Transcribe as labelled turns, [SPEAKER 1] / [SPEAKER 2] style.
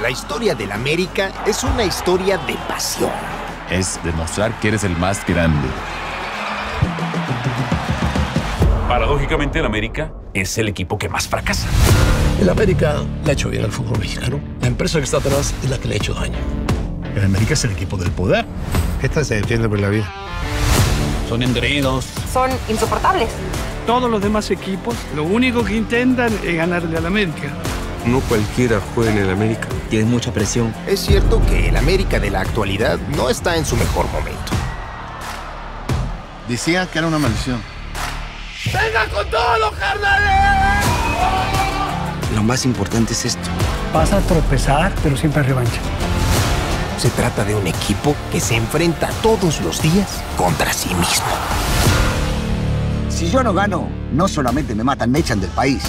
[SPEAKER 1] La historia del América es una historia de pasión.
[SPEAKER 2] Es demostrar que eres el más grande.
[SPEAKER 3] Paradójicamente, el América es el equipo que más fracasa.
[SPEAKER 4] El América le ha hecho bien al fútbol mexicano. La empresa que está atrás es la que le ha hecho daño.
[SPEAKER 5] El América es el equipo del poder.
[SPEAKER 6] Esta se defiende por la vida.
[SPEAKER 4] Son engreídos.
[SPEAKER 7] Son insoportables.
[SPEAKER 8] Todos los demás equipos lo único que intentan es ganarle al América.
[SPEAKER 6] No cualquiera juega en el América.
[SPEAKER 4] Tienes mucha presión.
[SPEAKER 1] Es cierto que el América de la actualidad no está en su mejor momento.
[SPEAKER 5] Decía que era una maldición.
[SPEAKER 8] ¡Venga con todos los carnales!
[SPEAKER 4] Lo más importante es esto.
[SPEAKER 8] Vas a tropezar, pero siempre revancha.
[SPEAKER 1] Se trata de un equipo que se enfrenta todos los días contra sí mismo.
[SPEAKER 9] Si yo no gano, no solamente me matan, me echan del país.